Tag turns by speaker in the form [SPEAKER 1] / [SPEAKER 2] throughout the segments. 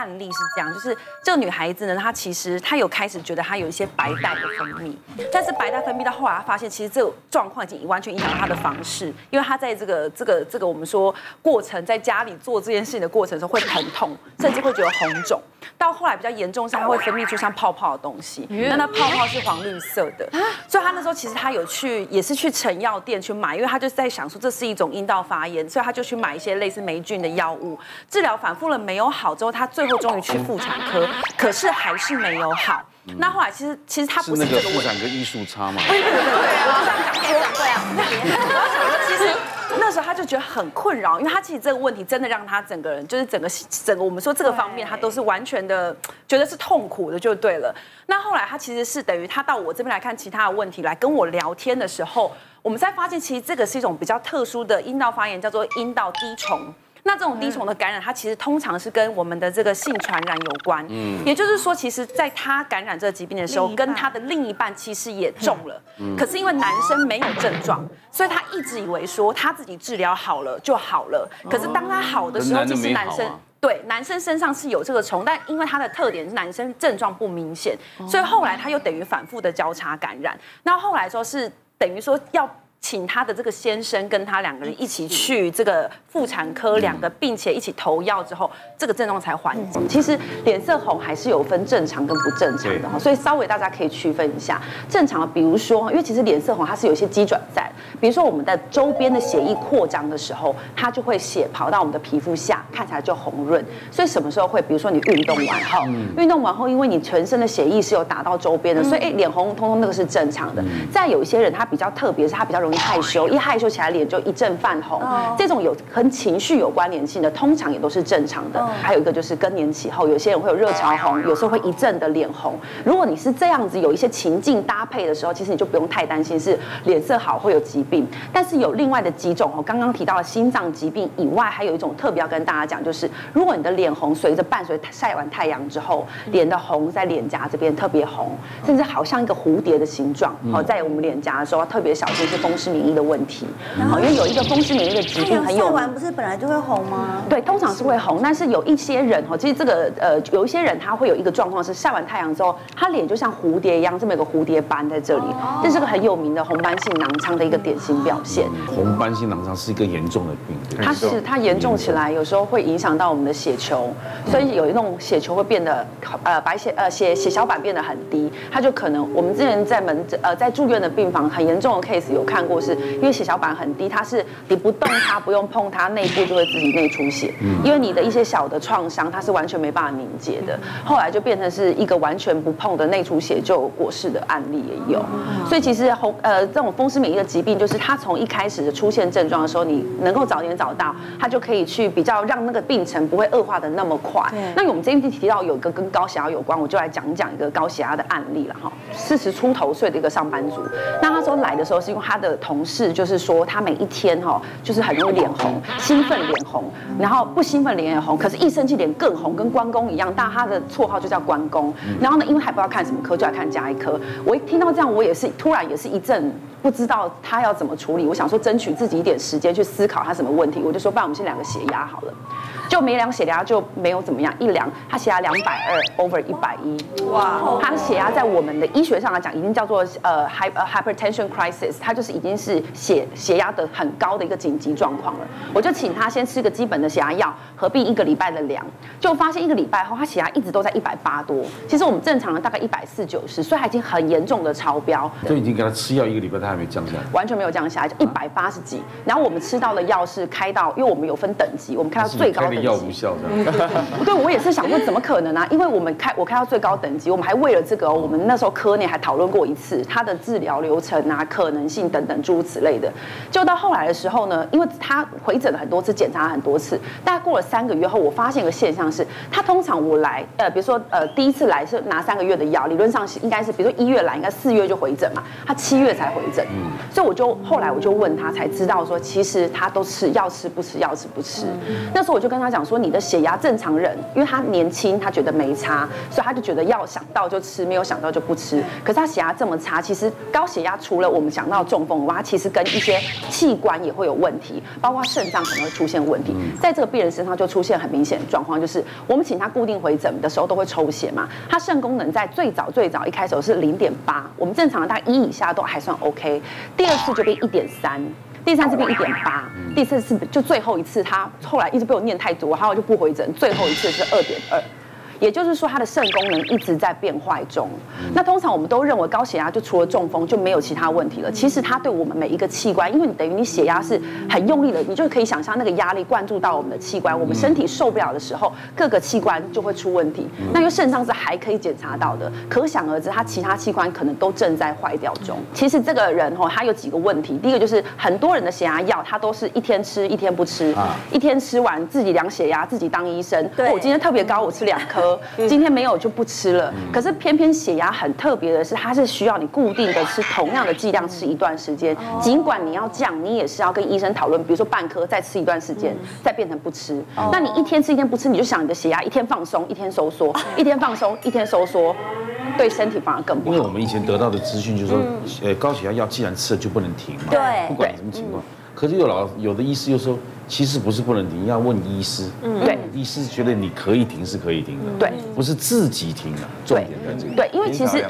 [SPEAKER 1] 案例是这样，就是这个女孩子呢，她其实她有开始觉得她有一些白带的分泌，但是白带分泌到后来，她发现其实这个状况已经完全影响她的房事，因为她在这个这个这个我们说过程，在家里做这件事情的过程时候会疼痛，甚至会觉得红肿。到后来比较严重是，它会分泌出像泡泡的东西，那那泡泡是黄绿色的，所以他那时候其实他有去也是去成药店去买，因为他就在想说这是一种阴道发炎，所以他就去买一些类似霉菌的药物，治疗反复了没有好之后，他最后终于去妇产科，可是还是没有好。那后来其实其实他不是
[SPEAKER 2] 那个。妇产科医术差嘛？
[SPEAKER 1] 对对对对，我就这样讲说，对啊。然后想说，其实时候他就觉得很困扰，因为他其实这个问题真的让他整个人，就是整个整个我们说这个方面，他都是完全的觉得是痛苦的，就对了。那后来他其实是等于他到我这边来看其他的问题，来跟我聊天的时候，我们才发现其实这个是一种比较特殊的阴道发炎，叫做阴道滴虫。那这种滴虫的感染，它其实通常是跟我们的这个性传染有关。嗯，也就是说，其实在他感染这个疾病的时候，跟他的另一半其实也中了。可是因为男生没有症状，所以他一直以为说他自己治疗好了就好了。可是当他好的时候，其实男生。对，男生身上是有这个虫，但因为他的特点是男生症状不明显，所以后来他又等于反复的交叉感染。那后来说是等于说要。请他的这个先生跟他两个人一起去这个妇产科，两个并且一起投药之后，这个症状才缓解。其实脸色红还是有分正常跟不正常的哈，所以稍微大家可以区分一下。正常的，比如说，因为其实脸色红它是有一些机转在，比如说我们的周边的血液扩张的时候，它就会血跑到我们的皮肤下，看起来就红润。所以什么时候会？比如说你运动完后，运动完后，因为你全身的血液是有打到周边的，所以哎脸红通通那个是正常的。再有一些人他比较特别，是他比较容易害羞，一害羞起来脸就一阵泛红，这种有跟情绪有关联性的，通常也都是正常的。还有一个就是更年期后，有些人会有热潮红，有时候会一阵的脸红。如果你是这样子有一些情境搭配的时候，其实你就不用太担心是脸色好会有疾病。但是有另外的几种哦，刚刚提到的心脏疾病以外，还有一种特别要跟大家讲，就是如果你的脸红随着伴随晒完太阳之后，脸的红在脸颊这边特别红，甚至好像一个蝴蝶的形状哦，在我们脸颊的时候特别小心是风湿免疫的问题。哦，因为有一个风湿免疫的疾病很有名。
[SPEAKER 3] 晒完不是本来就会红吗？
[SPEAKER 1] 对，通常是会红，但是有一些人哈，其实这个呃，有一些人他会有一个状况是晒完太阳之后，他脸就像蝴蝶一样，这么有个蝴蝶斑在这里，这是个很有名的红斑性囊疮的一个典型表现。
[SPEAKER 2] 红斑性囊疮是一个严重的病，对。
[SPEAKER 1] 它是它严重起来，有时候会影响到我们的血球，所以有一种血球会变得呃白血呃血血小板变得很低，它就可能我们之前在门诊呃在住院的病房很严重的 case 有看过，是因为血小板很低，它是你不动它不用碰它，内部就会自己内出血，嗯。因为你的一些小的创伤它是完全没办法凝结的，后来就变成是一个完全不碰的内出血就过世的案例也有，所以其实红呃这种风湿免疫的疾病，就是它从一开始的出现症状的时候，你能够早点找到，它就可以去比较让那个病程不会恶化的那么快。
[SPEAKER 3] 对。
[SPEAKER 1] 那我们今天提到有一个跟高血压有关，我就来讲讲一个高血压的案例了哈。四十出头岁的一个上班族，那他说来的时候是因为他的同事就是说他每一天哈就是很容易脸红，兴奋脸红，然后不兴奋脸也红，可是一生气脸更红，跟关公一样，但他的绰号就叫关公。然后呢，因为还不知道看什么科，就来看加医科。我一听到这样，我也是突然也是一阵。不知道他要怎么处理，我想说争取自己一点时间去思考他什么问题，我就说，不然我们先量个血压好了。就没量血压就没有怎么样，一量他血压两百二 over 一百一，哇！他的血压在我们的医学上来讲，已经叫做呃 hy 呃 hypertension crisis，他就是已经是血血压的很高的一个紧急状况了。我就请他先吃个基本的血压药，合并一个礼拜的量，就发现一个礼拜后，他血压一直都在一百八多。其实我们正常的大概一百四九十，所以他已经很严重的超标。
[SPEAKER 2] 就已经给他吃药一个礼拜，他还没降下来。
[SPEAKER 1] 完全没有降下来，就一百八十几。然后我们吃到的药是开到，因为我们有分等级，我们开到最高等
[SPEAKER 2] 药无效这样。
[SPEAKER 1] 对，我也是想说，怎么可能啊？因为我们开我开到最高等级，我们还为了这个哦，我们那时候科内还讨论过一次它的治疗流程啊、可能性等等诸如此类的。就到后来的时候呢，因为他回诊了很多次，检查了很多次，大概过了三个月后，我发现一个现象是，他通常我来，呃，比如说呃第一次来是拿三个月的药，理论上是应该是，比如说一月来，应该四月就回诊嘛，他七月才回诊，嗯所以我就后来我就问他，才知道说，其实他都吃药吃不吃药吃不吃。那时候我就跟他他讲说，你的血压正常人，因为他年轻，他觉得没差，所以他就觉得要想到就吃，没有想到就不吃。可是他血压这么差，其实高血压除了我们想到中风以外，它其实跟一些器官也会有问题，包括肾脏可能会出现问题。在这个病人身上就出现很明显的状况，就是我们请他固定回诊的时候都会抽血嘛，他肾功能在最早最早一开始是零点八，我们正常的大概一以下都还算 OK，第二次就变一点三。第三次变一点八，第四次就最后一次，他后来一直被我念太多，然后我就不回诊，最后一次是二点二。也就是说，他的肾功能一直在变坏中。那通常我们都认为高血压就除了中风就没有其他问题了。其实它对我们每一个器官，因为你等于你血压是很用力的，你就可以想象那个压力灌注到我们的器官，我们身体受不了的时候，各个器官就会出问题。那因为肾脏是还可以检查到的，可想而知，他其他器官可能都正在坏掉中。其实这个人哦，他有几个问题。第一个就是很多人的血压药，他都是一天吃一天不吃，一天吃完自己量血压，自己当医生。我今天特别高，我吃两颗。今天没有就不吃了，可是偏偏血压很特别的是，它是需要你固定的吃同样的剂量吃一段时间。尽管你要降，你也是要跟医生讨论，比如说半颗再吃一段时间，再变成不吃。那你一天吃一天不吃，你就想你的血压一天放松一天收缩，一天放松一天收缩，对身体反而更不好。
[SPEAKER 2] 因为我们以前得到的资讯就是说，呃，高血压药既然吃了就不能停嘛，
[SPEAKER 3] 对，
[SPEAKER 2] 不管什么情况。可是有老有的医师又说。其实不是不能停，要问医师。嗯，对，医师觉得你可以停是可以停的。
[SPEAKER 1] 对，
[SPEAKER 2] 不是自己停的。重点在这个。
[SPEAKER 1] 对，因为其实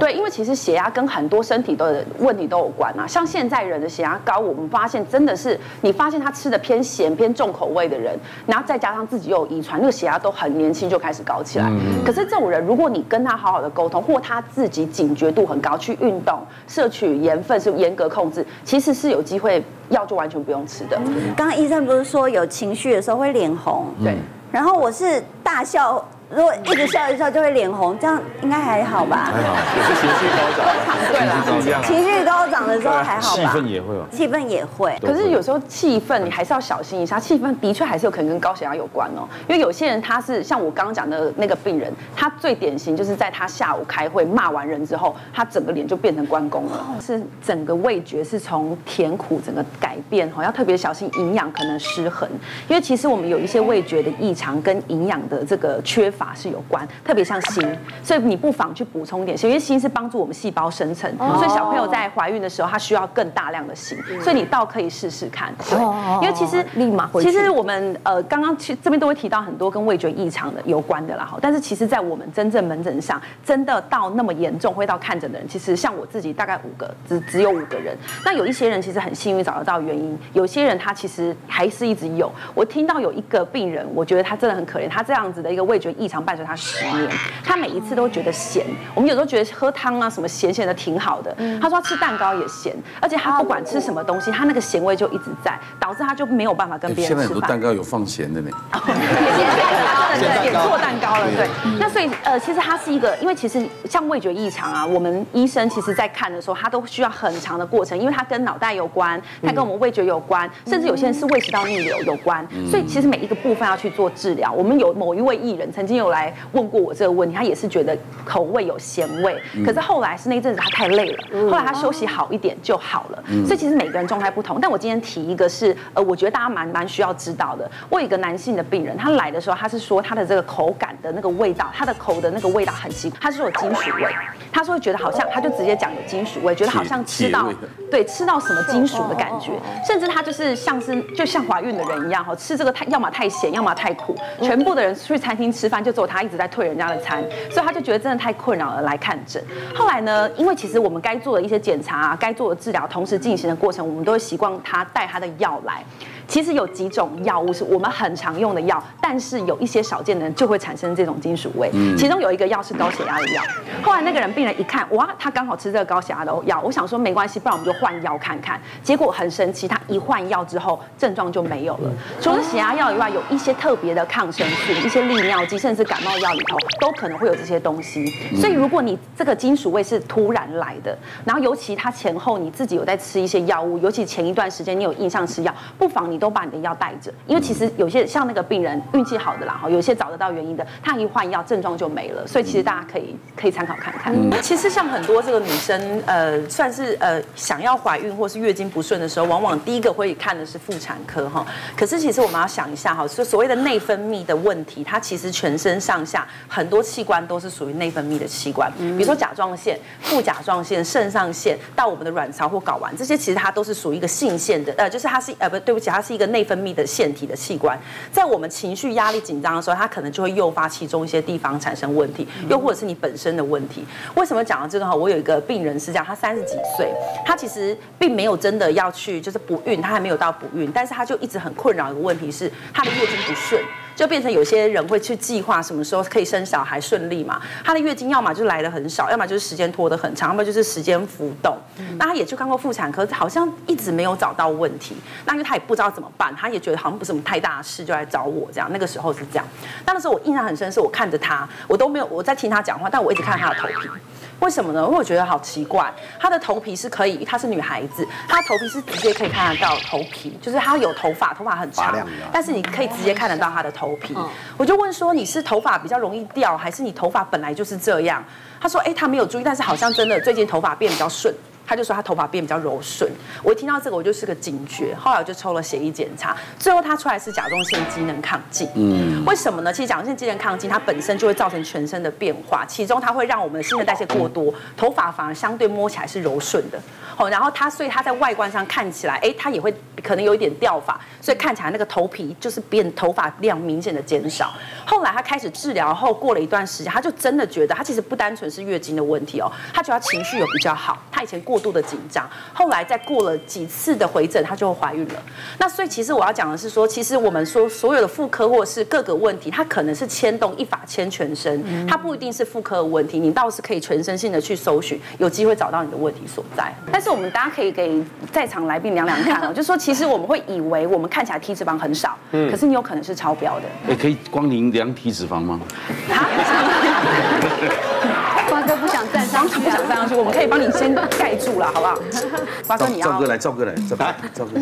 [SPEAKER 1] 对，因为其实血压跟很多身体的问题都有关啊。像现在人的血压高，我们发现真的是，你发现他吃的偏咸、偏重口味的人，然后再加上自己又有遗传，那个血压都很年轻就开始高起来。嗯可是这种人，如果你跟他好好的沟通，或他自己警觉度很高，去运动、摄取盐分是严格控制，其实是有机会药就完全不用吃的。
[SPEAKER 3] 刚刚医生不是说有情绪的时候会脸红？
[SPEAKER 1] 对。
[SPEAKER 3] 然后我是大笑。如果一直笑一笑就会脸红，这样应该还好吧？
[SPEAKER 2] 还好，也是情绪高涨。
[SPEAKER 3] 对啦，情绪高涨的时候还好
[SPEAKER 2] 吧？气氛也会
[SPEAKER 3] 气氛也会。
[SPEAKER 1] 可是有时候气氛你还是要小心一下，气氛的确还是有可能跟高血压有关哦。因为有些人他是像我刚刚讲的那个病人，他最典型就是在他下午开会骂完人之后，他整个脸就变成关公了，是整个味觉是从甜苦整个改变哈，要特别小心营养可能失衡。因为其实我们有一些味觉的异常跟营养的这个缺乏。法是有关，特别像锌，所以你不妨去补充点锌，因为锌是帮助我们细胞生成，所以小朋友在怀孕的时候，他需要更大量的锌，所以你倒可以试试看。对，因为其实
[SPEAKER 3] 立马
[SPEAKER 1] 其实我们呃刚刚去这边都会提到很多跟味觉异常的有关的啦，哈，但是其实在我们真正门诊上，真的到那么严重会到看诊的人，其实像我自己大概五个，只只有五个人。那有一些人其实很幸运找得到原因，有些人他其实还是一直有。我听到有一个病人，我觉得他真的很可怜，他这样子的一个味觉异常。伴随他十年，他每一次都觉得咸。我们有时候觉得喝汤啊什么咸咸的挺好的。他说吃蛋糕也咸，而且他不管吃什么东西，他那个咸味就一直在，导致他就没有办法跟别人吃饭。
[SPEAKER 2] 现在很多蛋糕有放咸的呢。
[SPEAKER 1] 点错蛋糕了，对。那所以呃，其实它是一个，因为其实像味觉异常啊，我们医生其实在看的时候，他都需要很长的过程，因为它跟脑袋有关，它跟我们味觉有关，甚至有些人是胃食道逆流有关。所以其实每一个部分要去做治疗。我们有某一位艺人曾经有。有来问过我这个问题，他也是觉得口味有咸味，可是后来是那阵子他太累了，后来他休息好一点就好了。所以其实每个人状态不同，但我今天提一个是，呃，我觉得大家蛮蛮需要知道的。我有一个男性的病人，他来的时候，他是说他的这个口感的那个味道，他的口的那个味道很奇，他是有金属味，他说觉得好像，他就直接讲有金属味，觉得好像吃到对吃到什么金属的感觉，甚至他就是像是就像怀孕的人一样哈，吃这个太要么太咸，要么太苦，全部的人去餐厅吃饭就。走他一直在退人家的餐，所以他就觉得真的太困扰了，来看诊。后来呢，因为其实我们该做的一些检查、该做的治疗同时进行的过程，我们都会习惯他带他的药来。其实有几种药物是我们很常用的药，但是有一些少见的人就会产生这种金属味。其中有一个药是高血压的药。后来那个人病人一看，哇，他刚好吃这个高血压的药，我想说没关系，不然我们就换药看看。结果很神奇，他一换药之后，症状就没有了。除了血压药以外，有一些特别的抗生素、一些利尿剂，甚至感冒药里头都可能会有这些东西。所以如果你这个金属味是突然来的，然后尤其他前后你自己有在吃一些药物，尤其前一段时间你有印象吃药，不妨。你都把你的药带着，因为其实有些像那个病人运气好的啦，哈，有些找得到原因的，他一换药症状就没了，所以其实大家可以可以参考看看。其实像很多这个女生，呃，算是呃想要怀孕或是月经不顺的时候，往往第一个会看的是妇产科哈。可是其实我们要想一下哈，就所谓的内分泌的问题，它其实全身上下很多器官都是属于内分泌的器官，比如说甲状腺、副甲状腺、肾上腺到我们的卵巢或睾丸，这些其实它都是属于一个性腺的，呃，就是它是呃不对不起，它是一个内分泌的腺体的器官。在我们情绪压力紧张的时候，它可能就会诱发其中一些地方产生问题，又或者是你本身的问题。为什么讲到这个哈？我有一个病人是这样，他三十几岁，他其实并没有真的要去就是不孕，他还没有到不孕，但是他就一直很困扰一个问题是他的月经不顺。就变成有些人会去计划什么时候可以生小孩顺利嘛？她的月经要么就来的很少，要么就是时间拖得很长，要么就是时间浮动。那她也去看过妇产科，好像一直没有找到问题。那因为她也不知道怎么办，她也觉得好像不是什么太大的事，就来找我这样。那个时候是这样。那时候我印象很深，是我看着她，我都没有我在听她讲话，但我一直看她的头皮。为什么呢？因为我觉得好奇怪，她的头皮是可以，她是女孩子，她头皮是直接可以看得到头皮，就是她有头发，头发很长，但是你可以直接看得到她的头皮。我就问说，你是头发比较容易掉，还是你头发本来就是这样？她说，哎，她没有注意，但是好像真的最近头发变比较顺。他就说他头发变比较柔顺，我一听到这个我就是个警觉，后来我就抽了血液检查，最后他出来是甲状腺机能亢进。嗯，为什么呢？其实甲状腺机能亢进，它本身就会造成全身的变化，其中它会让我们的新陈代谢过多，头发反而相对摸起来是柔顺的。哦，然后它所以它在外观上看起来，哎，它也会可能有一点掉发，所以看起来那个头皮就是变头发量明显的减少。后来他开始治疗后，过了一段时间，他就真的觉得他其实不单纯是月经的问题哦，他觉得情绪有比较好，他以前过度的紧张，后来再过了几次的回诊，他就怀孕了。那所以其实我要讲的是说，其实我们说所有的妇科或是各个问题，它可能是牵动一发牵全身，它不一定是妇科的问题，你倒是可以全身性的去搜寻，有机会找到你的问题所在。但是我们大家可以给在场来宾量量看哦，就说其实我们会以为我们看起来体脂肪很少，嗯，可是你有可能是超标的。
[SPEAKER 2] 哎，可以光您量体脂肪吗？
[SPEAKER 3] 瓜哥不想站上去，
[SPEAKER 1] 不想站上去，我们可以帮你先盖住了，好不好？瓜哥，你要
[SPEAKER 2] 赵哥来，赵哥来，赵哥，赵哥。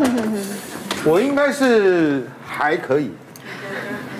[SPEAKER 4] 我应该是还可以。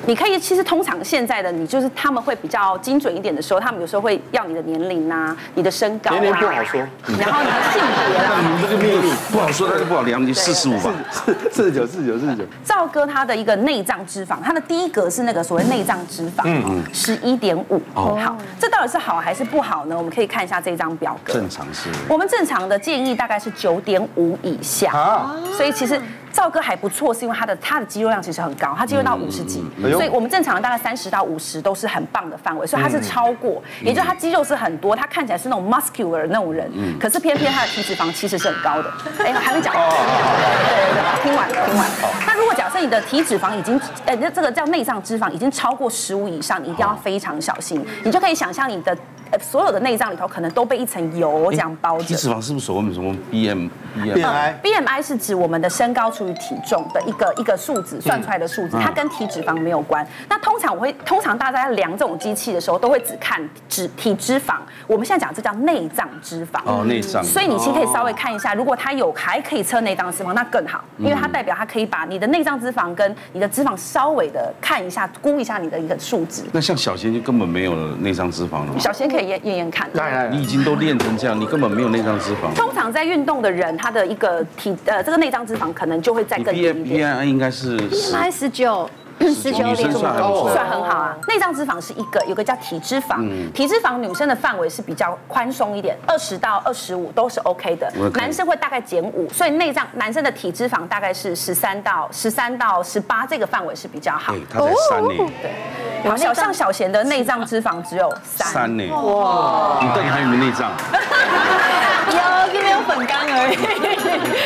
[SPEAKER 1] 你可以，其实通常现在的你就是他们会比较精准一点的时候，他们有时候会要你的年龄呐、你的身高啊，
[SPEAKER 4] 年龄不好说，
[SPEAKER 1] 然后你的性别那。
[SPEAKER 2] 你这个秘密不好说，那就不好聊，你四十五吧。
[SPEAKER 4] 四十九，四十九，四十九。
[SPEAKER 1] 赵哥他的一个内脏脂肪，他的第一格是那个所谓内脏脂肪，嗯，十一点五。好，这到底是好还是不好呢？我们可以看一下这张表格。
[SPEAKER 2] 正常是。
[SPEAKER 1] 我们正常的建议大概是九点五以下，啊，所以其实。赵哥还不错，是因为他的他的肌肉量其实很高，他肌肉到五十几，所以我们正常大概三十到五十都是很棒的范围，所以他是超过，也就他肌肉是很多，他看起来是那种 muscular 那种人，可是偏偏他的体脂肪其实是很高的。哎，还没讲，对对对，听完听完。那如果假设你的体脂肪已经，呃，那这个叫内脏脂肪已经超过十五以上，你一定要非常小心，你就可以想象你的。所有的内脏里头可能都被一层油这样包着。
[SPEAKER 2] 体脂肪是不是所谓什么 B M
[SPEAKER 4] B M I
[SPEAKER 1] B M I 是指我们的身高除以体重的一个一个数字算出来的数字，它跟体脂肪没有关。那通常我会通常大家在量这种机器的时候，都会只看脂体脂肪。我们现在讲这叫内脏脂肪
[SPEAKER 2] 哦，内脏。
[SPEAKER 1] 所以你其实可以稍微看一下，如果它有还可以测内脏脂肪，那更好，因为它代表它可以把你的内脏脂肪跟你的脂肪稍微的看一下，估一下你的一个数值。
[SPEAKER 2] 那像小贤就根本没有内脏脂肪了。
[SPEAKER 1] 小贤可以验验验看。
[SPEAKER 2] 你已经都练成这样，你根本没有内脏脂肪。
[SPEAKER 1] 通常在运动的人，他的一个体呃，这个内脏脂肪可能就会再更低一点。
[SPEAKER 2] B M I 应该是
[SPEAKER 3] B M I 十九，十九点
[SPEAKER 2] 算
[SPEAKER 1] 算很好啊。内脏脂肪是一个，有个叫体脂肪，体脂肪女生的范围是比较宽松一点，二十到二十五都是 O K 的。男生会大概减五，所以内脏男生的体脂肪大概是十三到十三到十八这个范围是比较好。
[SPEAKER 2] 他才三呢。
[SPEAKER 1] 对。小像小贤的内脏脂肪只有
[SPEAKER 2] 三呢，哇！你到底还有没有内脏？
[SPEAKER 1] 有，就没有粉干而已。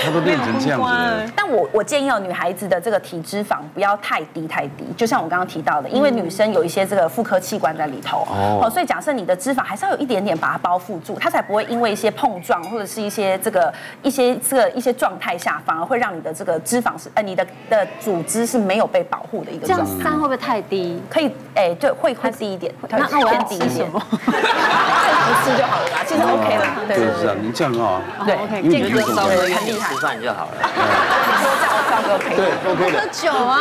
[SPEAKER 2] 他都练成这样子。
[SPEAKER 1] 但我我建议哦，女孩子的这个体脂肪不要太低太低，就像我刚刚提到的，因为女生有一些这个妇科器官在里头，哦，所以假设你的脂肪还是要有一点点把它包覆住，它才不会因为一些碰撞或者是一些这个一些这个一些状态下，反而会让你的这个脂肪是呃你的的组织是没有被保护的一个。
[SPEAKER 3] 这样三会不会太低？
[SPEAKER 1] 可以。哎，对，会会低一点，
[SPEAKER 3] 那那我要低一些。
[SPEAKER 1] 吃就好了啦，其实 OK 啦，对对
[SPEAKER 2] 是啊，你这样很好啊。
[SPEAKER 1] 对，
[SPEAKER 2] 因为你
[SPEAKER 5] 就稍微
[SPEAKER 1] 很厉害
[SPEAKER 5] 吃饭就好了。
[SPEAKER 1] 多叫我赵哥陪。
[SPEAKER 4] 对，OK 的，
[SPEAKER 6] 酒啊，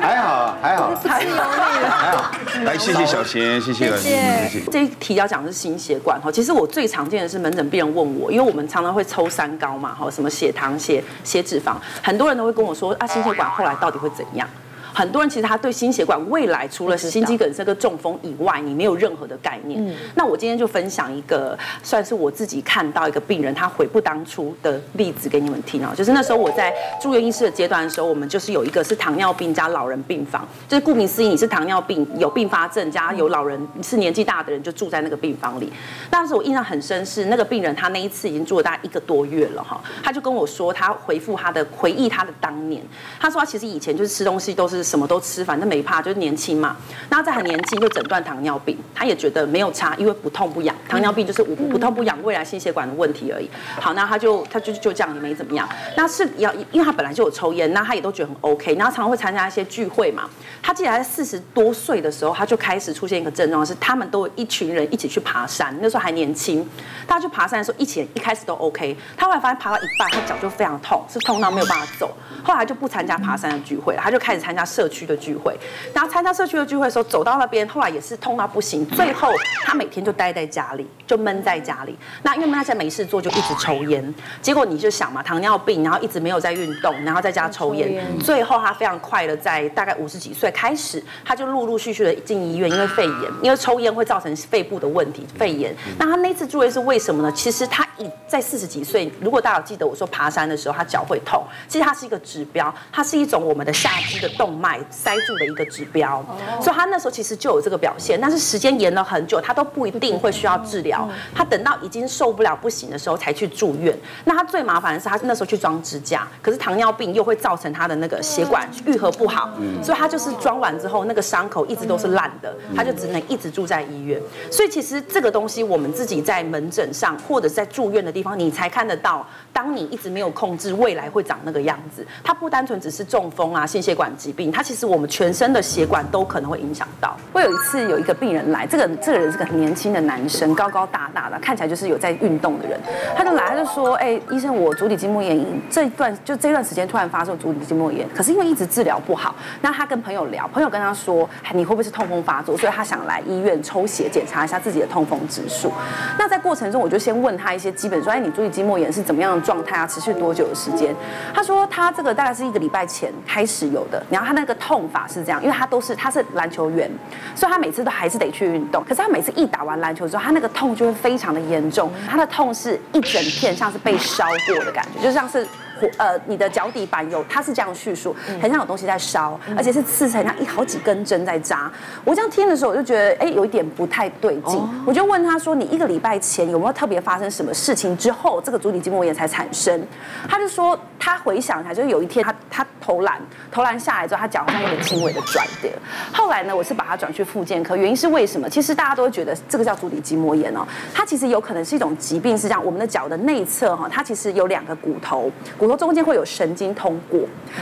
[SPEAKER 4] 还好，还好，
[SPEAKER 6] 还有那
[SPEAKER 4] 还好。
[SPEAKER 2] 来，谢谢小贤，谢谢了你，谢谢。
[SPEAKER 1] 这一题要讲的是心血管哈，其实我最常见的是门诊病人问我，因为我们常常会抽三高嘛，哈，什么血糖、血血脂肪，很多人都会跟我说啊，心血管后来到底会怎样？很多人其实他对心血管未来除了心肌梗塞跟中风以外，你没有任何的概念。那我今天就分享一个算是我自己看到一个病人他悔不当初的例子给你们听啊，就是那时候我在住院医师的阶段的时候，我们就是有一个是糖尿病加老人病房，就是顾名思义，你是糖尿病有并发症加有老人是年纪大的人就住在那个病房里。当时我印象很深是那个病人他那一次已经住了大概一个多月了哈，他就跟我说他回复他的回忆他的当年，他说他其实以前就是吃东西都是什么都吃，反正没怕，就是年轻嘛。然后在很年轻就诊断糖尿病，他也觉得没有差，因为不痛不痒，糖尿病就是不不痛不痒，未来心血管的问题而已。好，那他就他就就这样也没怎么样。那是要因为他本来就有抽烟，那他也都觉得很 OK，然后常常会参加一些聚会嘛。他记得他在四十多岁的时候，他就开始出现一个症状，是他们都有一群人一起去爬山，那时候还年轻，大家去爬山的时候一起一开始都 OK，他后来发现爬到一半，他脚就非常痛，是痛到没有办法走，后来就不参加爬山的聚会了，他就开始参加社区的聚会，然后参加社区的聚会的时候，走到那边，后来也是痛到不行，最后他每天就待在家里，就闷在家里。那因为他现在没事做，就一直抽烟。结果你就想嘛，糖尿病，然后一直没有在运动，然后在家抽烟，最后他非常快的在大概五十几岁开始，他就陆陆续续的进医院，因为肺炎，因为抽烟会造成肺部的问题，肺炎。那他那次住院是为什么呢？其实他已在四十几岁，如果大家有记得我说爬山的时候他脚会痛，其实它是一个指标，它是一种我们的下肢的动脉塞住的一个指标，所以他那时候其实就有这个表现，但是时间延了很久，他都不一定会需要治疗，他等到已经受不了不行的时候才去住院。那他最麻烦的是他那时候去装支架，可是糖尿病又会造成他的那个血管愈合不好，所以他就是装完之后那个伤口一直都是烂的，他就只能一直住在医院。所以其实这个东西我们自己在门诊上或者在住院的地方，你才看得到。当你一直没有控制，未来会长那个样子。它不单纯只是中风啊、心血管疾病，它其实我们全身的血管都可能会影响到。我有一次有一个病人来，这个这个人是个很年轻的男生，高高大大的，看起来就是有在运动的人。他就来，他就说：“哎，医生，我足底筋膜炎这一段就这段时间突然发作足底筋膜炎，可是因为一直治疗不好，那他跟朋友聊，朋友跟他说，你会不会是痛风发作？所以他想来医院抽血检查一下自己的痛风指数。那在过程中，我就先问他一些基本说：哎，你足底筋膜炎是怎么样的状态啊？持续多久的时间？他说他这个大概是一个礼拜前开始有的，然后他那那个痛法是这样，因为他都是他是篮球员，所以他每次都还是得去运动。可是他每次一打完篮球之后，他那个痛就会非常的严重，他的痛是一整片像是被烧过的感觉，就像是。火呃，你的脚底板有，他是这样叙述，很像有东西在烧，而且是刺成像一好几根针在扎。我这样听的时候，我就觉得哎，有一点不太对劲。我就问他说：“你一个礼拜前有没有特别发生什么事情之后，这个足底筋膜炎才产生？”他就说他回想一下，就是有一天他他投篮，投篮下来之后，他脚好像有点轻微的转的。后来呢，我是把他转去复健科，原因是为什么？其实大家都会觉得这个叫足底筋膜炎哦，它其实有可能是一种疾病，是这样，我们的脚的内侧哈，它其实有两个骨头，骨头中间会有神经通过。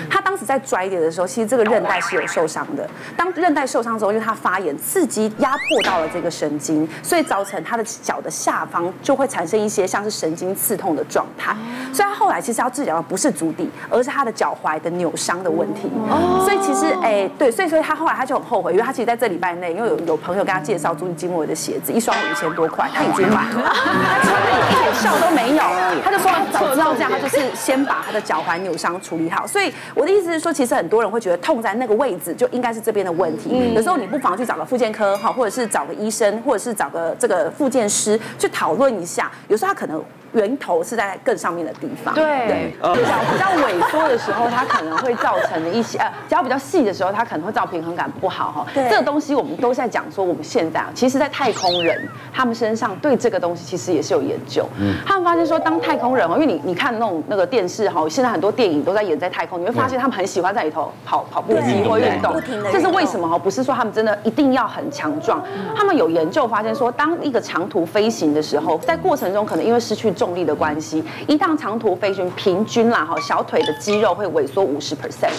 [SPEAKER 1] 他当时在拽点的时候，其实这个韧带是有受伤的。当韧带受伤之后，因为它发炎，刺激压迫到了这个神经，所以造成他的脚的下方就会产生一些像是神经刺痛的状态。所以他后来其实要治疗的不是足底，而是他的脚踝的扭伤的问题。哦所以其实哎，对，所以所以他后来他就很后悔，因为他其实在这礼拜内，因为有有朋友跟他介绍足底筋膜的鞋子，一双五千多块，他已经买了，他穿的一点效都没有。他就说早知道这样，他就是先把他的脚踝扭伤处理好。所以我的意思是说，其实很多人会觉得痛在那个位置，就应该是这边的问题。有时候你不妨去找个复健科哈，或者是找个医生，或者是找个这个复健师去讨论一下。有时候他可能。源头是在更上面的地方，
[SPEAKER 6] 对，
[SPEAKER 1] 脚比较萎缩的时候，它可能会造成的一些呃，脚比较细的时候，它可能会造平衡感不好哈。这个东西我们都在讲说，我们现在啊，其实，在太空人他们身上对这个东西其实也是有研究。嗯。他们发现说，当太空人哦，因为你你看那种那个电视哈，现在很多电影都在演在太空，你会发现他们很喜欢在里头跑跑步机或运动，这是为什么哈？不是说他们真的一定要很强壮，他们有研究发现说，当一个长途飞行的时候，在过程中可能因为失去。重力的关系，一趟长途飞行平均啦哈，小腿的肌肉会萎缩五十 percent。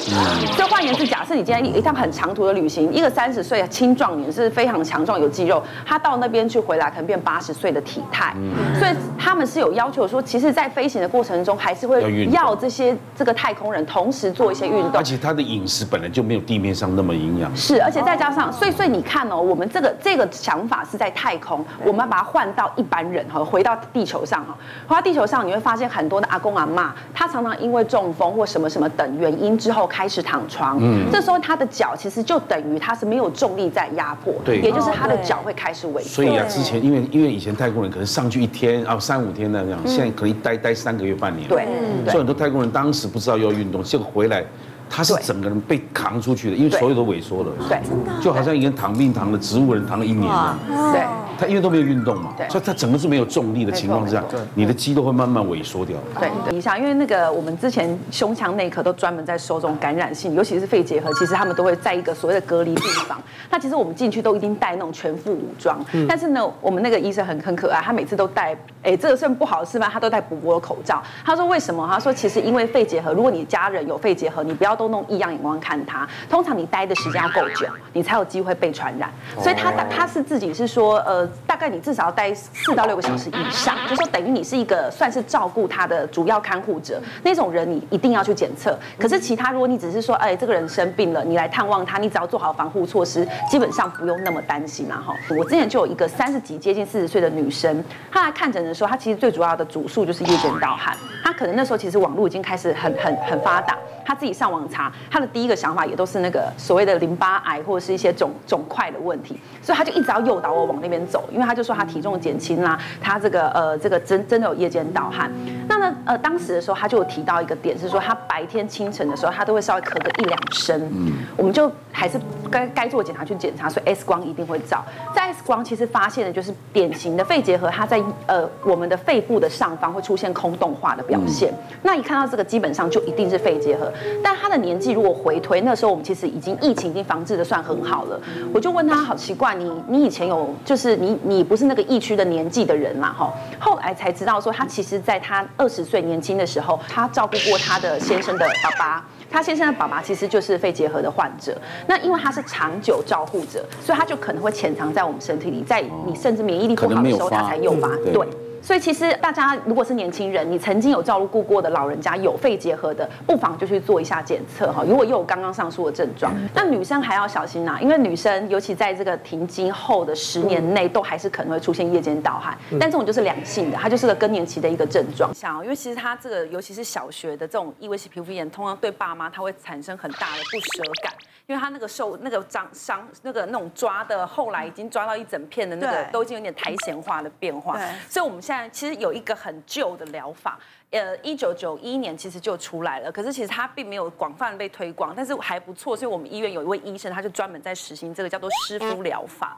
[SPEAKER 1] 所以换言之，假设你今天一趟很长途的旅行，一个三十岁青壮年是非常强壮有肌肉，他到那边去回来可能变八十岁的体态。所以他们是有要求说，其实，在飞行的过程中，还是会
[SPEAKER 2] 要
[SPEAKER 1] 这些这个太空人同时做一些运动
[SPEAKER 2] 而。且他的饮食本来就没有地面上那么营养。
[SPEAKER 1] 是，而且再加上，所以所以你看哦，我们这个这个想法是在太空，我们要把它换到一般人哈，回到地球上哈，回到地球上，你会发现很多的阿公阿嬷，他常常因为中风或什么什么等原因之后开始躺床，嗯，这时候他的脚其实就等于他是没有重力在压迫，
[SPEAKER 2] 对
[SPEAKER 1] 也就是他的脚会开始萎缩。
[SPEAKER 2] 所以啊，之前因为因为以前太空人可能上去一天啊三五天那样，现在可能一待待三个月半年。
[SPEAKER 1] 对
[SPEAKER 2] 所以很多太空人当时不知道要运动，结果回来，他是整个人被扛出去的，因为所有都萎缩了。
[SPEAKER 1] 对
[SPEAKER 2] 就好像一个躺病躺了植物人躺了一年了。
[SPEAKER 1] 对。
[SPEAKER 2] 他因为都没有运动嘛，所以他整个是没有重力的情况之下你的肌肉会慢慢萎缩掉。
[SPEAKER 1] 对，等一下，因为那个我们之前胸腔内科都专门在收这种感染性，尤其是肺结核，其实他们都会在一个所谓的隔离病房。那其实我们进去都一定带那种全副武装，但是呢，我们那个医生很很可爱，他每次都戴，哎，这个算不好的示范，他都戴补波口罩。他说为什么？他说其实因为肺结核，如果你家人有肺结核，你不要都弄异样眼光看他，通常你待的时间要够久，你才有机会被传染。所以他他是自己是说，呃，大概你至少要待四到六个小时以上，就说等于你是一个算是照顾他的主要看护者那种人，你一定要去检测。可是其他如果你只是说，哎，这个人生病了，你来探望他，你只要做好防护措施，基本上不用那么担心啦哈。我之前就有一个三十几接近四十岁的女生，她来看诊的时候，她其实最主要的主诉就是夜间盗汗，她可能那时候其实网络已经开始很很很发达。她自己上网查，她的第一个想法也都是那个所谓的淋巴癌或者是一些肿肿块的问题，所以她就一直要诱导我往那边走，因为他就说他体重减轻啦，他这个呃这个真真的有夜间盗汗。那呢呃当时的时候，他就有提到一个点是说，他白天清晨的时候，他都会稍微咳个一两声，嗯，我们就还是该该做检查去检查，所以 X 光一定会照。在 X 光其实发现的就是典型的肺结核，它在呃我们的肺部的上方会出现空洞化的表现。那一看到这个，基本上就一定是肺结核。但他的年纪如果回推，那时候我们其实已经疫情已经防治的算很好了。我就问他，好奇怪，你你以前有就是你你不是那个疫区的年纪的人嘛？哈，后来才知道说，他其实在他二十岁年轻的时候，他照顾过他的先生的爸爸。他先生的爸爸其实就是肺结核的患者，那因为他是长久照护者，所以他就可能会潜藏在我们身体里，在你甚至免疫力不好的时候，他才诱发。
[SPEAKER 2] 对。
[SPEAKER 1] 所以其实大家如果是年轻人，你曾经有照顾过的老人家有肺结核的，不妨就去做一下检测哈。如果又有刚刚上述的症状，那女生还要小心呐、因为女生尤其在这个停经后的十年内，都还是可能会出现夜间盗汗，但这种就是良性的，它就是个更年期的一个症状。像哦，因为其实它这个尤其是小学的这种异位性皮肤炎，通常对爸妈他会产生很大的不舍感。因为他那个受那个长伤那个那种抓的，后来已经抓到一整片的那个，都已经有点苔藓化的变化
[SPEAKER 3] 对。
[SPEAKER 1] 所以我们现但其实有一个很旧的疗法，呃，一九九一年其实就出来了，可是其实它并没有广泛被推广，但是还不错。所以我们医院有一位医生，他就专门在实行这个叫做湿敷疗法。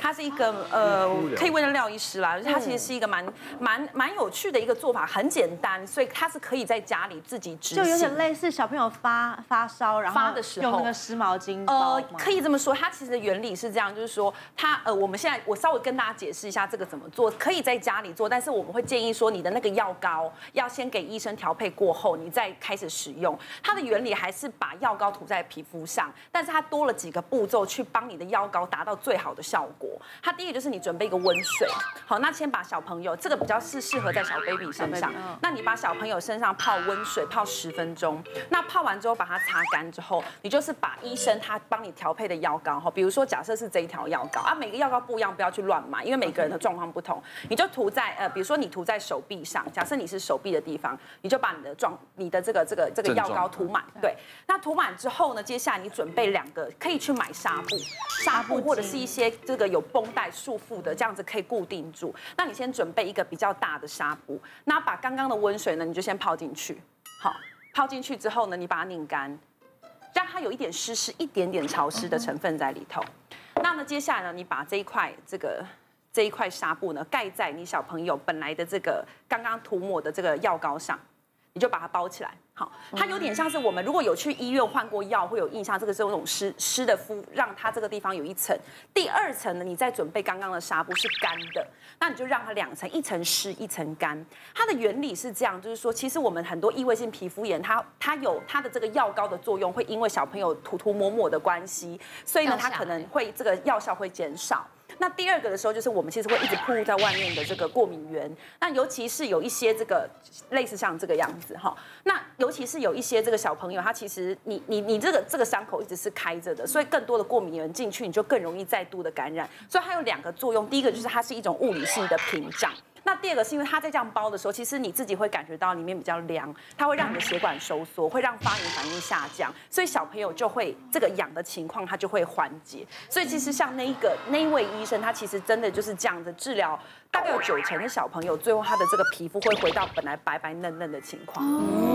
[SPEAKER 1] 它是一个呃，可以问的廖医师啦，它其实是一个蛮蛮蛮有趣的一个做法，很简单，所以它是可以在家里自己执行。
[SPEAKER 5] 就有点类似小朋友发发烧，然后
[SPEAKER 1] 发的时候
[SPEAKER 5] 用那个湿毛巾
[SPEAKER 1] 呃，可以这么说，它其实的原理是这样，就是说它呃，我们现在我稍微跟大家解释一下这个怎么做，可以在家里做，但是我们会建议说你的那个药膏要先给医生调配过后，你再开始使用。它的原理还是把药膏涂在皮肤上，但是它多了几个步骤去帮你的药膏达到最好的效果。它第一个就是你准备一个温水，好，那先把小朋友这个比较是适合在小 baby 身上，那你把小朋友身上泡温水泡十分钟，那泡完之后把它擦干之后，你就是把医生他帮你调配的药膏哈，比如说假设是这一条药膏啊，每个药膏不一样，不要去乱买，因为每个人的状况不同，你就涂在呃，比如说你涂在手臂上，假设你是手臂的地方，你就把你的状你的这个这个这个药膏涂满，对，那涂满之后呢，接下来你准备两个可以去买纱布，纱布或者是一些这个有绷带束缚的，这样子可以固定住。那你先准备一个比较大的纱布，那把刚刚的温水呢，你就先泡进去，好，泡进去之后呢，你把它拧干，让它有一点湿湿、一点点潮湿的成分在里头。那呢，接下来呢，你把这一块这个这一块纱布呢盖在你小朋友本来的这个刚刚涂抹的这个药膏上。你就把它包起来。好，它有点像是我们如果有去医院换过药，会有印象，这个是有那种湿湿的敷，让它这个地方有一层。第二层呢，你再准备刚刚的纱布是干的，那你就让它两层，一层湿一层干。它的原理是这样，就是说，其实我们很多异位性皮肤炎，它它有它的这个药膏的作用，会因为小朋友涂涂抹抹的关系，所以呢，它可能会这个药效会减少。那第二个的时候，就是我们其实会一直暴露在外面的这个过敏源。那尤其是有一些这个类似像这个样子哈，那尤其是有一些这个小朋友，他其实你你你这个这个伤口一直是开着的，所以更多的过敏源进去，你就更容易再度的感染。所以它有两个作用，第一个就是它是一种物理性的屏障。那第二个是因为它在这样包的时候，其实你自己会感觉到里面比较凉，它会让你的血管收缩，会让发炎反应下降，所以小朋友就会这个痒的情况它就会缓解。所以其实像那一个那一位医生，他其实真的就是这样的治疗。大概有九成的小朋友，最后他的这个皮肤会回到本来白白嫩嫩的情况。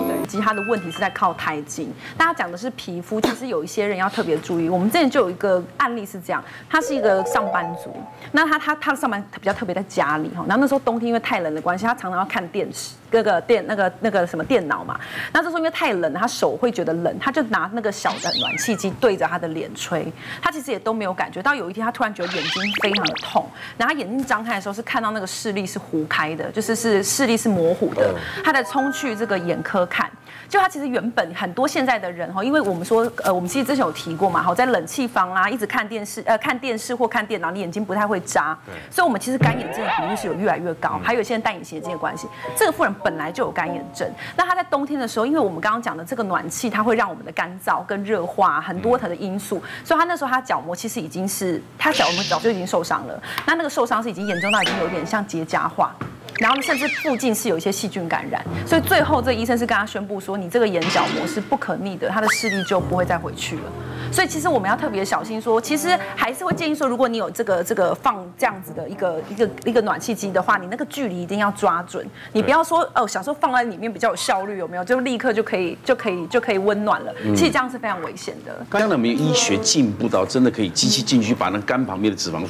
[SPEAKER 1] 对，其实他的问题是在靠胎经。大家讲的是皮肤，其实有一些人要特别注意。我们之前就有一个案例是这样，他是一个上班族，那他他他的上班比较特别在家里哈，然后那时候冬天因为太冷的关系，他常常要看电视。那个电那个那个什么电脑嘛，那这时候因为太冷，他手会觉得冷，他就拿那个小的暖气机对着他的脸吹，他其实也都没有感觉到。有一天他突然觉得眼睛非常的痛，然后他眼睛张开的时候是看到那个视力是糊开的，就是是视力是模糊的，他在冲去这个眼科看。就他其实原本很多现在的人哈，因为我们说呃，我们其实之前有提过嘛，好在冷气房啊，一直看电视呃看电视或看电脑，你眼睛不太会眨，所以我们其实干眼症的比例是有越来越高，还有现在戴隐形眼镜的关系，这个妇人本来就有干眼症，那她在冬天的时候，因为我们刚刚讲的这个暖气，它会让我们的干燥跟热化很多它的因素，所以她那时候她角膜其实已经是她角膜早就已经受伤了，那那个受伤是已经严重到已经有点像结痂化。然后甚至附近是有一些细菌感染，所以最后这医生是跟他宣布说，你这个眼角膜是不可逆的，他的视力就不会再回去了。所以其实我们要特别小心，说其实还是会建议说，如果你有这个这个放这样子的一个一个一个暖气机的话，你那个距离一定要抓准，你不要说哦，想说放在里面比较有效率，有没有？就立刻就可以就可以就可以温暖了。其实这样是非常危险的。
[SPEAKER 2] 刚刚有没有医学进步到真的可以机器进去把那肝旁边的脂肪？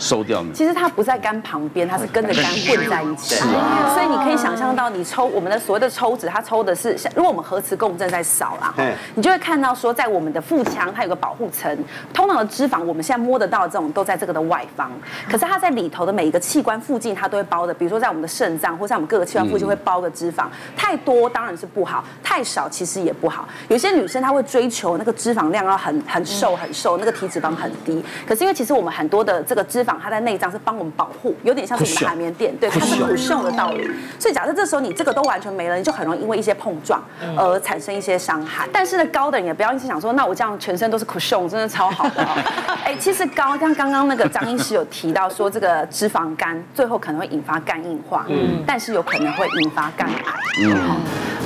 [SPEAKER 2] 收掉呢？
[SPEAKER 1] 其实它不在肝旁边，它是跟着肝混在一起。是啊。所以你可以想象到，你抽我们的所谓的抽脂，它抽的是，如果我们核磁共振在扫啦，你就会看到说，在我们的腹腔它有个保护层，通常的脂肪我们现在摸得到的这种都在这个的外方，可是它在里头的每一个器官附近，它都会包的，比如说在我们的肾脏或在我们各个器官附近会包个脂肪，太多当然是不好，太少其实也不好。有些女生她会追求那个脂肪量要很很瘦很瘦，那个体脂肪很低，可是因为其实我们很多的这个脂肪。它在内脏是帮我们保护，有点像是我们的海绵垫，对，它是补用的道理。所以假设这时候你这个都完全没了，你就很容易因为一些碰撞而产生一些伤害。但是呢，高的人也不要一直想说，那我这样全身都是 cushion，真的超好的。哎，其实高像刚刚那个张医师有提到说，这个脂肪肝最后可能会引发肝硬化，嗯，但是有可能会引发肝癌。嗯，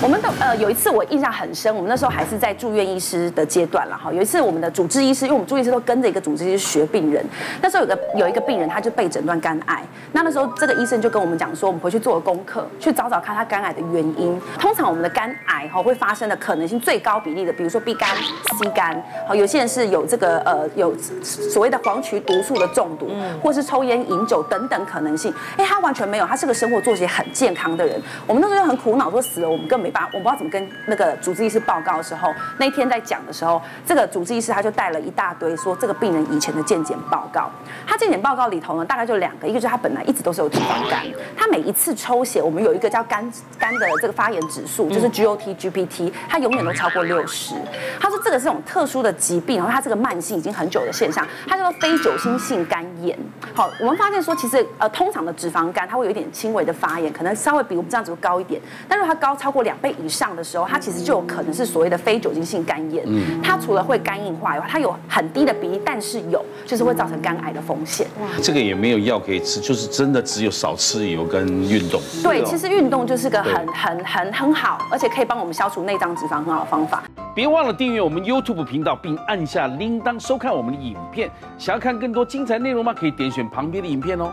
[SPEAKER 1] 我们的呃有一次我印象很深，我们那时候还是在住院医师的阶段了哈。有一次我们的主治医师，因为我们住院医师都跟着一个主治医师学病人，那时候有个有一个病人。他就被诊断肝癌，那那时候这个医生就跟我们讲说，我们回去做个功课，去找找看他肝癌的原因。通常我们的肝癌哈会发生的可能性最高比例的，比如说 B 肝、C 肝，好，有些人是有这个呃有所谓的黄曲毒素的中毒，或是抽烟饮酒等等可能性。哎，他完全没有，他是个生活作息很健康的人。我们那时候就很苦恼，说死了，我们根本没办法，我不知道怎么跟那个主治医师报告的时候，那一天在讲的时候，这个主治医师他就带了一大堆说这个病人以前的健检报告，他健检报告里头呢，大概就两个，一个就是他本来一直都是有脂肪肝，他每一次抽血，我们有一个叫肝肝的这个发炎指数，就是 GOT、GPT，他永远都超过六十。他说这个是种特殊的疾病，然后他这个慢性已经很久的现象，他叫做非酒精性肝炎。好，我们发现说其实呃通常的脂肪肝，它会有一点轻微的发炎，可能稍微比我们这样子高一点，但如果它高超过两倍以上的时候，它其实就有可能是所谓的非酒精性肝炎。嗯，它除了会肝硬化以外，它有很低的比例，但是有就是会造成肝癌的风险。
[SPEAKER 2] 哇这个也没有药可以吃，就是真的只有少吃油跟运动。
[SPEAKER 1] 对，其实运动就是个很很很很好，而且可以帮我们消除内脏脂肪很好的方法。
[SPEAKER 2] 别忘了订阅我们 YouTube 频道，并按下铃铛收看我们的影片。想要看更多精彩内容吗？可以点选旁边的影片哦。